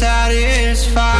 Satisfied.